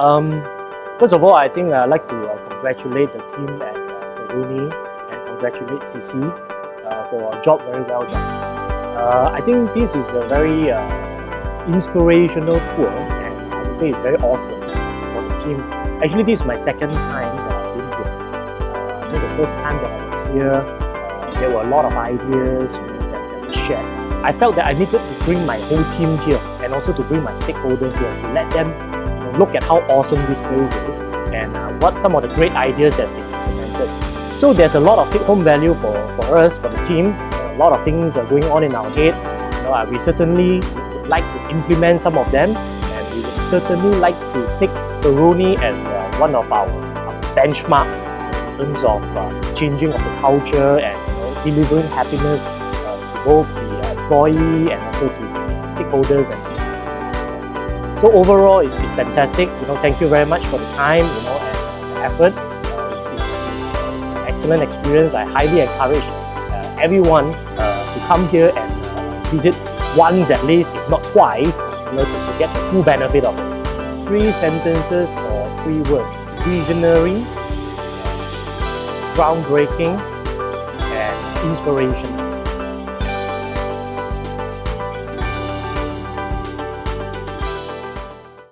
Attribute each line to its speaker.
Speaker 1: Um, first of all, I think I'd like to uh, congratulate the team at uh, and congratulate CC uh, for a job very well done. Uh, I think this is a very uh, inspirational tour and I would say it's very awesome for the team. Actually, this is my second time that I've been here. Uh, I think the first time that I was here, uh, there were a lot of ideas you know, that, that were shared. I felt that I needed to bring my whole team here and also to bring my stakeholders here to let them look at how awesome this place is and uh, what some of the great ideas that's been implemented. So there's a lot of take-home value for, for us, for the team. A lot of things are going on in our head. You know, uh, we certainly would like to implement some of them and we would certainly like to take Feruni as uh, one of our, our benchmark in terms of uh, changing of the culture and you know, delivering happiness uh, to both the employee and also to the stakeholders and so overall, it's, it's fantastic. You know, thank you very much for the time, you know, and the effort. Uh, it's, it's, an excellent experience. I highly encourage uh, everyone uh, to come here and uh, visit once at least, if not twice, you know, to, to get the full benefit of it. Three sentences or three words: visionary, groundbreaking, and inspiration.